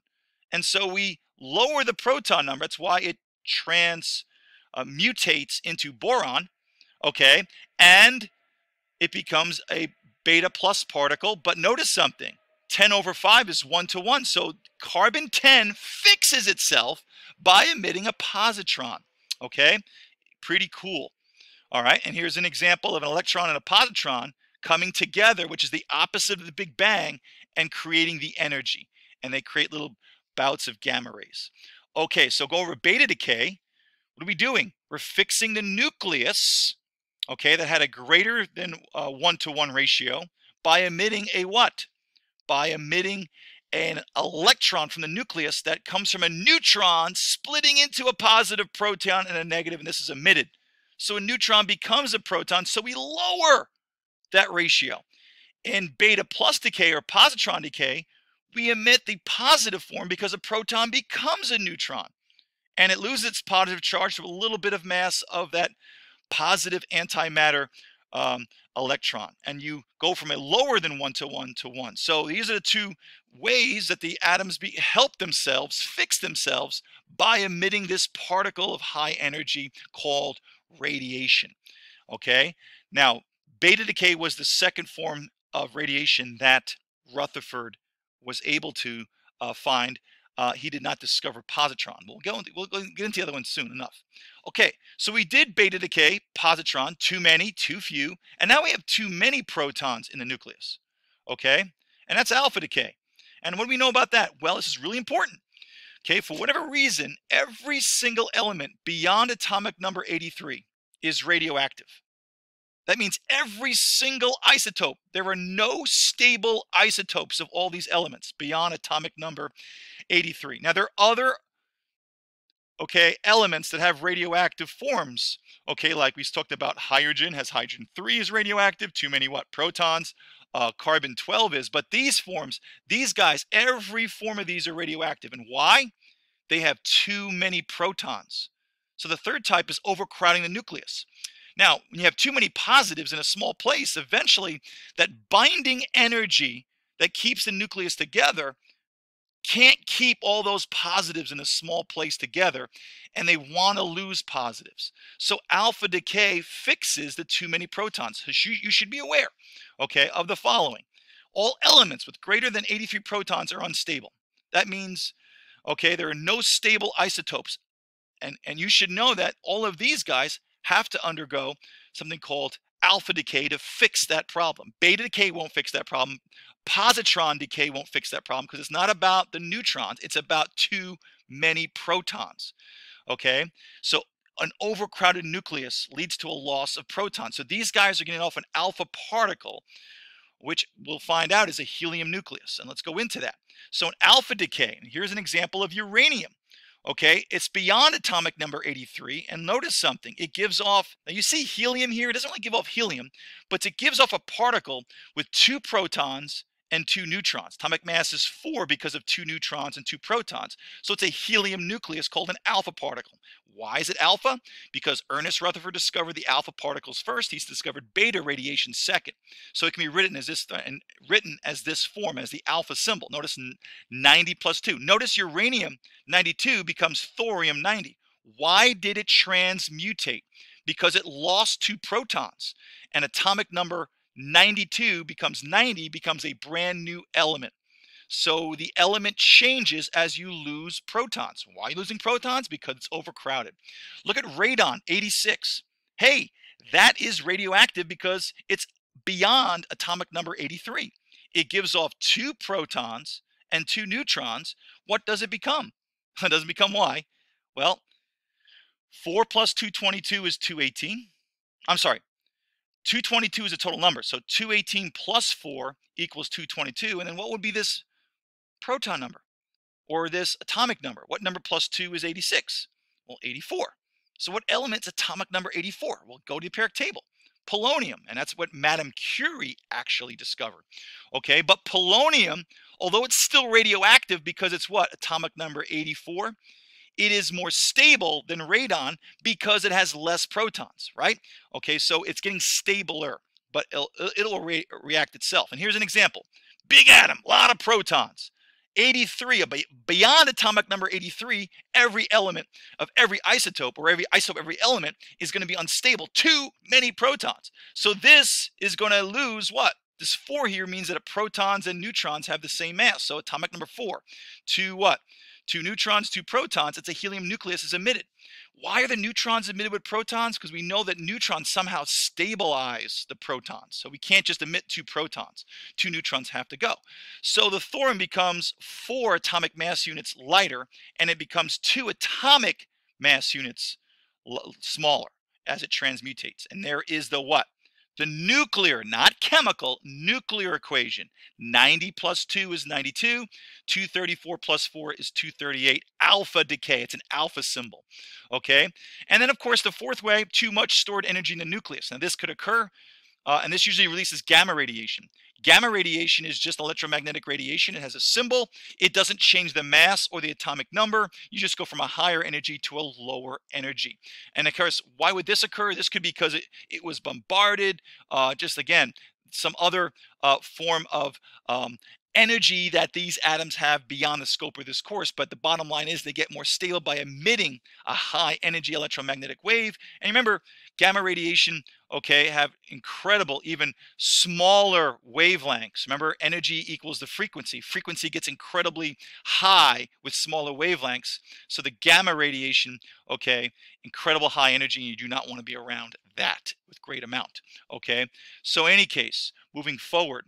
And so we lower the proton number. That's why it trans uh, mutates into boron, okay? And it becomes a beta plus particle. But notice something. 10 over 5 is 1 to 1. So carbon 10 fixes itself by emitting a positron. Okay? Pretty cool. All right, and here's an example of an electron and a positron coming together, which is the opposite of the Big Bang, and creating the energy. And they create little bouts of gamma rays. Okay, so go over beta decay. What are we doing? We're fixing the nucleus, okay, that had a greater than one to one ratio by emitting a what? By emitting an electron from the nucleus that comes from a neutron splitting into a positive proton and a negative, and this is emitted. So a neutron becomes a proton, so we lower that ratio. In beta plus decay or positron decay, we emit the positive form because a proton becomes a neutron and it loses its positive charge to a little bit of mass of that positive antimatter um, electron. And you go from a lower than one to one to one. So these are the two ways that the atoms be, help themselves, fix themselves by emitting this particle of high energy called radiation. Okay, now beta decay was the second form of radiation that Rutherford was able to uh, find. Uh, he did not discover positron. We'll go. Into, we'll get into the other one soon enough. Okay, so we did beta decay, positron, too many, too few, and now we have too many protons in the nucleus. Okay, and that's alpha decay. And what do we know about that? Well, this is really important. Okay, for whatever reason, every single element beyond atomic number 83 is radioactive. That means every single isotope, there are no stable isotopes of all these elements beyond atomic number 83. Now, there are other okay, elements that have radioactive forms. Okay, like we talked about hydrogen has hydrogen 3 is radioactive, too many what? Protons. Uh, carbon 12 is, but these forms, these guys, every form of these are radioactive. And why? They have too many protons. So the third type is overcrowding the nucleus. Now, when you have too many positives in a small place, eventually that binding energy that keeps the nucleus together can't keep all those positives in a small place together and they want to lose positives. So alpha decay fixes the too many protons. You should be aware, okay, of the following. All elements with greater than 83 protons are unstable. That means, okay, there are no stable isotopes and, and you should know that all of these guys have to undergo something called alpha decay to fix that problem. Beta decay won't fix that problem. Positron decay won't fix that problem because it's not about the neutrons, it's about too many protons. Okay, so an overcrowded nucleus leads to a loss of protons. So these guys are getting off an alpha particle, which we'll find out is a helium nucleus. And let's go into that. So an alpha decay, and here's an example of uranium. Okay, it's beyond atomic number 83. And notice something, it gives off, now you see helium here, it doesn't really give off helium, but it gives off a particle with two protons and two neutrons. Atomic mass is four because of two neutrons and two protons. So it's a helium nucleus called an alpha particle. Why is it alpha? Because Ernest Rutherford discovered the alpha particles first. He's discovered beta radiation second. So it can be written as this and written as this form as the alpha symbol. Notice 90 plus 2. Notice uranium 92 becomes thorium 90. Why did it transmutate? Because it lost two protons. An atomic number 92 becomes 90 becomes a brand new element. So the element changes as you lose protons. Why are you losing protons? Because it's overcrowded. Look at radon 86. Hey, that is radioactive because it's beyond atomic number 83. It gives off two protons and two neutrons. What does it become? It doesn't become Y. Well, 4 plus 222 is 218. I'm sorry, 222 is a total number. So 218 plus 4 equals 222. And then what would be this proton number or this atomic number. What number plus 2 is 86? Well, 84. So what element's atomic number 84? Well, go to the periodic table. Polonium, and that's what Madame Curie actually discovered. Okay, but polonium, although it's still radioactive because it's what? Atomic number 84, it is more stable than radon because it has less protons, right? Okay, so it's getting stabler, but it'll, it'll re react itself. And here's an example. Big atom, a lot of protons. 83, beyond atomic number 83, every element of every isotope or every isotope, every element is going to be unstable. Too many protons. So this is going to lose what? This four here means that protons and neutrons have the same mass. So atomic number four, to what? Two neutrons, two protons. It's a helium nucleus is emitted. Why are the neutrons emitted with protons? Because we know that neutrons somehow stabilize the protons. So we can't just emit two protons. Two neutrons have to go. So the thorium becomes four atomic mass units lighter, and it becomes two atomic mass units smaller as it transmutates. And there is the what? The nuclear, not chemical, nuclear equation. 90 plus 2 is 92. 234 plus 4 is 238. Alpha decay. It's an alpha symbol. Okay? And then, of course, the fourth way, too much stored energy in the nucleus. Now, this could occur, uh, and this usually releases gamma radiation. Gamma radiation is just electromagnetic radiation. It has a symbol. It doesn't change the mass or the atomic number. You just go from a higher energy to a lower energy. And of course, why would this occur? This could be because it, it was bombarded. Uh, just again, some other uh, form of um, energy that these atoms have beyond the scope of this course. But the bottom line is they get more stable by emitting a high energy electromagnetic wave. And remember, gamma radiation, okay, have incredible, even smaller wavelengths. Remember, energy equals the frequency. Frequency gets incredibly high with smaller wavelengths. So the gamma radiation, okay, incredible high energy, and you do not want to be around that with great amount, okay? So any case, moving forward,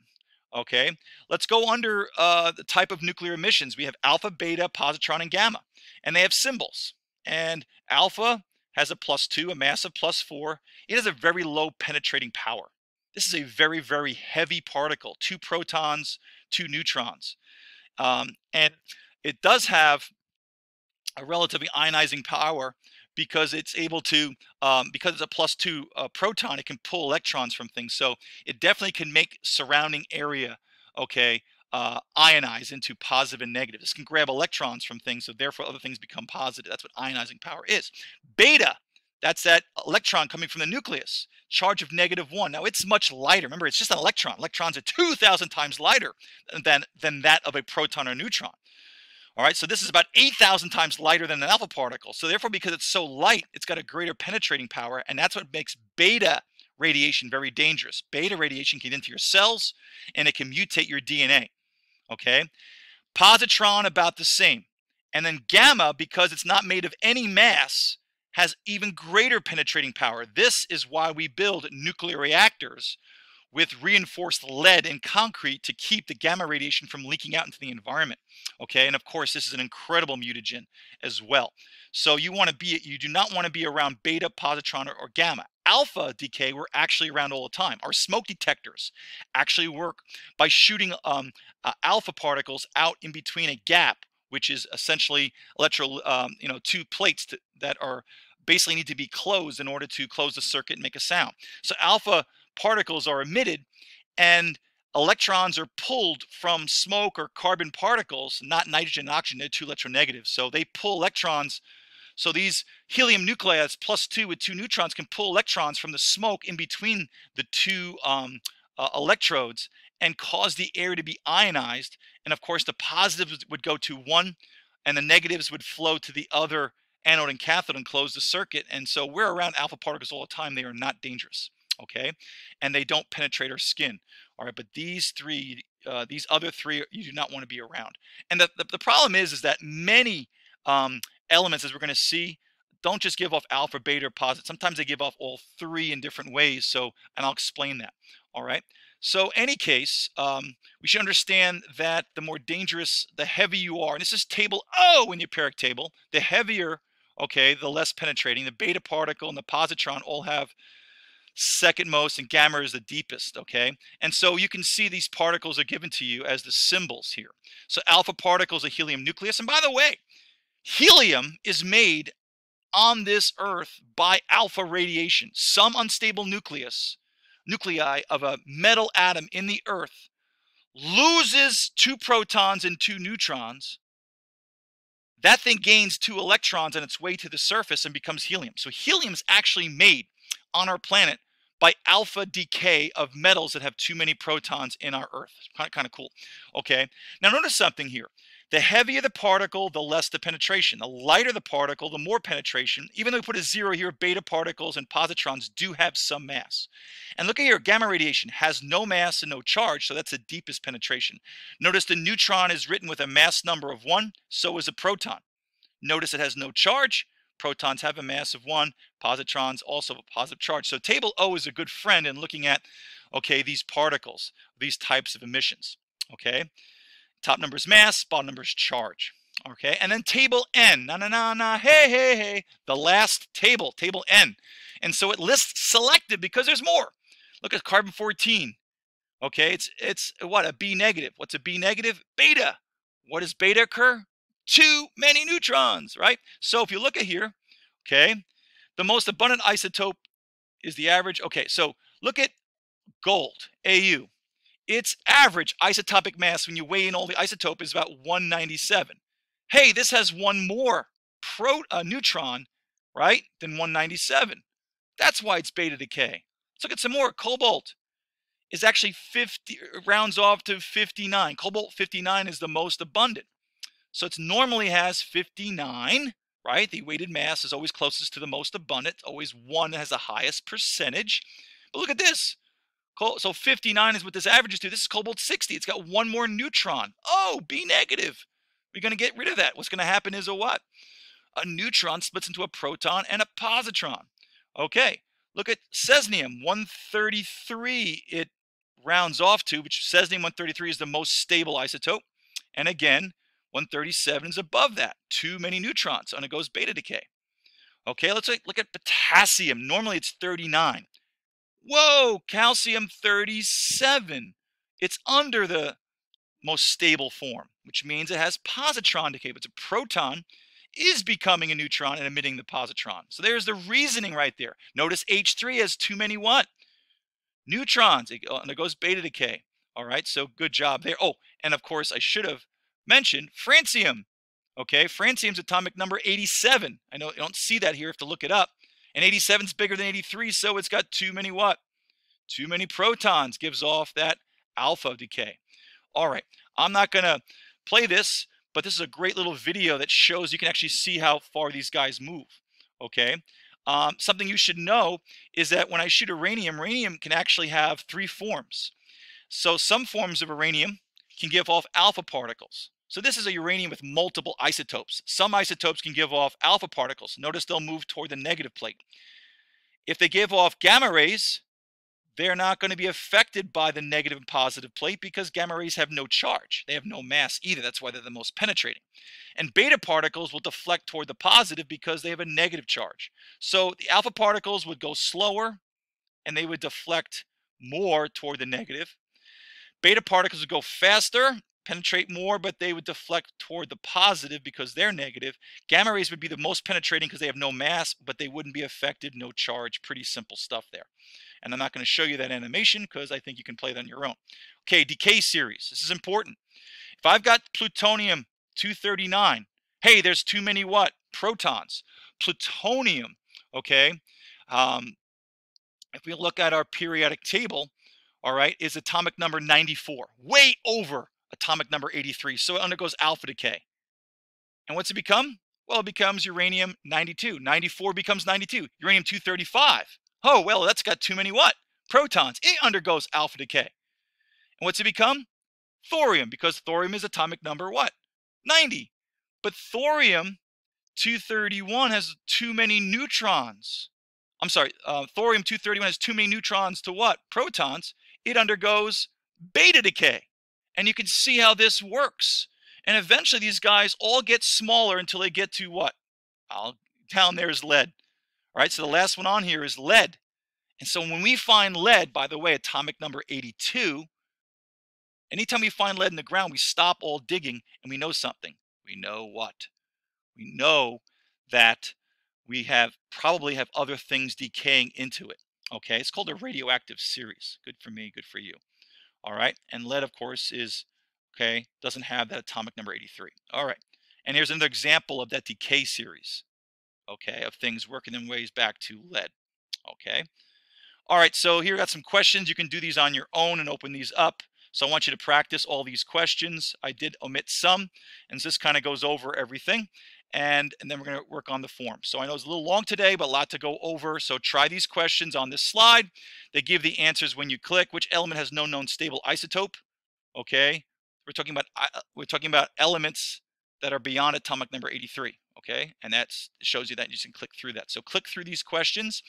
Okay, let's go under uh, the type of nuclear emissions. We have alpha, beta, positron, and gamma, and they have symbols. And alpha has a plus two, a mass of plus four. It has a very low penetrating power. This is a very, very heavy particle, two protons, two neutrons. Um, and it does have a relatively ionizing power because it's able to, um, because it's a plus two uh, proton, it can pull electrons from things. So it definitely can make surrounding area, okay, uh, ionize into positive and negative. This can grab electrons from things, so therefore other things become positive. That's what ionizing power is. Beta, that's that electron coming from the nucleus, charge of negative one. Now it's much lighter. Remember, it's just an electron. Electrons are 2,000 times lighter than, than that of a proton or neutron. All right, so this is about 8,000 times lighter than an alpha particle. So therefore, because it's so light, it's got a greater penetrating power, and that's what makes beta radiation very dangerous. Beta radiation can get into your cells, and it can mutate your DNA. Okay, positron about the same, and then gamma, because it's not made of any mass, has even greater penetrating power. This is why we build nuclear reactors with reinforced lead and concrete to keep the gamma radiation from leaking out into the environment. Okay, and of course, this is an incredible mutagen as well. So you want to be, you do not want to be around beta, positron, or, or gamma. Alpha decay, we're actually around all the time. Our smoke detectors actually work by shooting um, uh, alpha particles out in between a gap, which is essentially electro, um, you know, two plates to, that are basically need to be closed in order to close the circuit and make a sound. So alpha particles are emitted and electrons are pulled from smoke or carbon particles, not nitrogen and oxygen, they're two electronegatives. So they pull electrons. So these helium nuclides plus two with two neutrons can pull electrons from the smoke in between the two um, uh, electrodes and cause the air to be ionized. And of course, the positives would go to one and the negatives would flow to the other anode and cathode and close the circuit. And so we're around alpha particles all the time. They are not dangerous okay? And they don't penetrate our skin, all right? But these three, uh, these other three, you do not want to be around. And the, the, the problem is, is that many um, elements, as we're going to see, don't just give off alpha, beta, or positive. Sometimes they give off all three in different ways. So, and I'll explain that. All right. So, any case, um, we should understand that the more dangerous, the heavier you are, and this is table O in the periodic table. The heavier, okay, the less penetrating. The beta particle and the positron all have second most, and gamma is the deepest, okay? And so you can see these particles are given to you as the symbols here. So alpha particles, a helium nucleus. And by the way, helium is made on this earth by alpha radiation. Some unstable nucleus, nuclei of a metal atom in the earth loses two protons and two neutrons. That thing gains two electrons on its way to the surface and becomes helium. So helium is actually made on our planet by alpha decay of metals that have too many protons in our Earth. Kind of, kind of cool. Okay. Now notice something here. The heavier the particle, the less the penetration. The lighter the particle, the more penetration. Even though we put a zero here, beta particles and positrons do have some mass. And look at here, gamma radiation has no mass and no charge, so that's the deepest penetration. Notice the neutron is written with a mass number of one, so is a proton. Notice it has no charge. Protons have a mass of one, positrons also have a positive charge. So table O is a good friend in looking at, okay, these particles, these types of emissions, okay? Top number is mass, bottom number is charge. Okay, and then table N, na na na na, hey, hey, hey, the last table, table N. And so it lists selected because there's more. Look at carbon 14. Okay, it's it's what a B negative. What's a B negative? Beta. What does beta occur? Too many neutrons, right? So if you look at here, okay, the most abundant isotope is the average. Okay, so look at gold, AU its average isotopic mass when you weigh in all the isotope is about 197. Hey, this has one more pro uh, neutron, right, than 197. That's why it's beta decay. Let's look at some more. Cobalt is actually 50, rounds off to 59. Cobalt 59 is the most abundant. So it normally has 59, right? The weighted mass is always closest to the most abundant. Always one has the highest percentage. But look at this. So 59 is what this averages to. This is cobalt 60. It's got one more neutron. Oh, B negative. We're going to get rid of that. What's going to happen is a what? A neutron splits into a proton and a positron. Okay, look at cesium 133. It rounds off to, which cesium 133 is the most stable isotope. And again, 137 is above that. Too many neutrons, and it goes beta decay. Okay, let's look at potassium. Normally it's 39. Whoa, calcium 37. It's under the most stable form, which means it has positron decay. But it's a proton is becoming a neutron and emitting the positron. So there's the reasoning right there. Notice H3 has too many what? Neutrons. It, and it goes beta decay. All right, so good job there. Oh, and of course, I should have mentioned francium. Okay, francium's atomic number 87. I know you don't see that here, you have to look it up. And 87 is bigger than 83, so it's got too many what? Too many protons gives off that alpha decay. All right, I'm not going to play this, but this is a great little video that shows you can actually see how far these guys move. Okay, um, something you should know is that when I shoot uranium, uranium can actually have three forms. So some forms of uranium can give off alpha particles. So this is a uranium with multiple isotopes. Some isotopes can give off alpha particles. Notice they'll move toward the negative plate. If they give off gamma rays, they're not going to be affected by the negative and positive plate because gamma rays have no charge. They have no mass either. That's why they're the most penetrating. And beta particles will deflect toward the positive because they have a negative charge. So the alpha particles would go slower and they would deflect more toward the negative. Beta particles would go faster penetrate more, but they would deflect toward the positive because they're negative. Gamma rays would be the most penetrating because they have no mass, but they wouldn't be affected, no charge. Pretty simple stuff there. And I'm not going to show you that animation because I think you can play that on your own. Okay, decay series. This is important. If I've got plutonium 239, hey, there's too many what? Protons. Plutonium, okay? Um, if we look at our periodic table, all right, is atomic number 94, way over atomic number 83. So it undergoes alpha decay. And what's it become? Well, it becomes uranium 92. 94 becomes 92. Uranium 235. Oh, well, that's got too many what? Protons. It undergoes alpha decay. And what's it become? Thorium, because thorium is atomic number what? 90. But thorium 231 has too many neutrons. I'm sorry, uh, thorium 231 has too many neutrons to what? Protons. It undergoes beta decay. And you can see how this works. And eventually these guys all get smaller until they get to what? I'll, down there is lead. All right, so the last one on here is lead. And so when we find lead, by the way, atomic number 82, anytime we find lead in the ground, we stop all digging and we know something. We know what? We know that we have probably have other things decaying into it. Okay, it's called a radioactive series. Good for me, good for you. All right. And lead, of course, is, okay, doesn't have that atomic number 83. All right. And here's another example of that decay series, okay, of things working their ways back to lead. Okay. All right. So here got some questions. You can do these on your own and open these up. So I want you to practice all these questions. I did omit some, and this kind of goes over everything. And, and then we're going to work on the form. So I know it's a little long today, but a lot to go over. So try these questions on this slide. They give the answers when you click. Which element has no known stable isotope? Okay, we're talking about uh, we're talking about elements that are beyond atomic number 83 okay and that shows you that you can click through that so click through these questions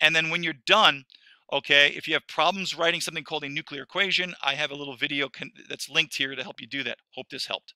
and then when you're done okay if you have problems writing something called a nuclear equation i have a little video that's linked here to help you do that hope this helped